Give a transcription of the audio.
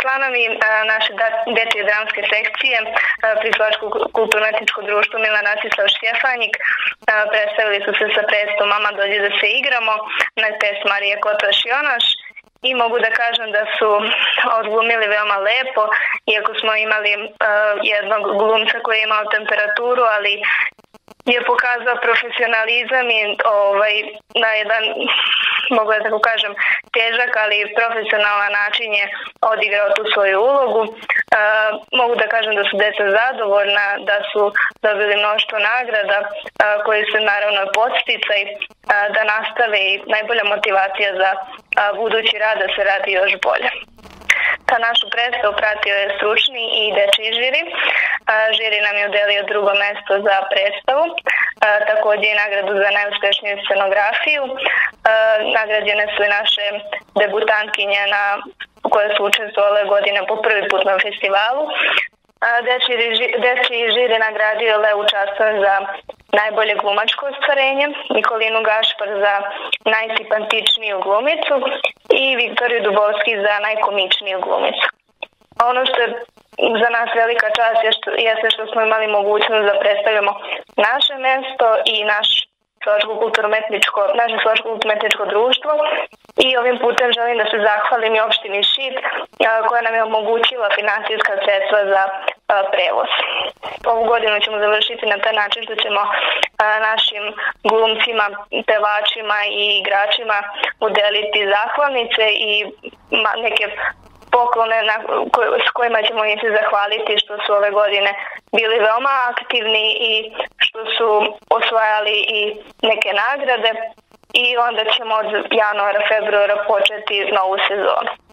Članovi naše dečje dramske sekcije Prislačko kulturno-etničko društvo Milan Nasislav Šćefanjik predstavili su se sa predstavom Mama dođe da se igramo na test Marije Kotoš Jonaš i mogu da kažem da su odglumili veoma lepo, iako smo imali uh, jednog glumca koji je imao temperaturu, ali je pokazao profesionalizam i ovaj, na jedan, mogu da tako kažem, težak, ali profesionalan način je odigrao tu svoju ulogu. E, mogu da kažem da su deca zadovoljna, da su dobili mnoštvo nagrada, e, koji su naravno posticaj e, da nastave i najbolja motivacija za a, budući rad da se radi još bolje. Ta našu predstavu pratio je stručni i dečiji žiri. Žiri nam je udelio drugo mesto za predstavu, takođe i nagradu za najuspešniju scenografiju. Nagrađene su i naše debutantkinje na koje su učestvovale godine po prvi put na festivalu. Dečiji žiri nagradio Leu Časan za najbolje glumačko ostvarenje, Nikolinu Gašpar za najsipantičniju glumicu i Viktoriju Dubovski za najkomičniju glumicu. Ono što je za nas velika čast jeste što smo imali mogućnost da predstavljamo naše mesto i naš Slovačko kulturno-metničko, naše Slovačko kulturno-metničko društvo i ovim putem želim da se zahvalim i opštini Šid koja nam je omogućila finansijska sredstva za prevoz. Ovu godinu ćemo završiti na taj način što ćemo našim glumcima, pevačima i igračima udeliti zahvalnice i neke poklone na, s kojima ćemo im se zahvaliti što su ove godine bili veoma aktivni i što su osvajali i neke nagrade i onda ćemo od januara, februara početi novu sezonu.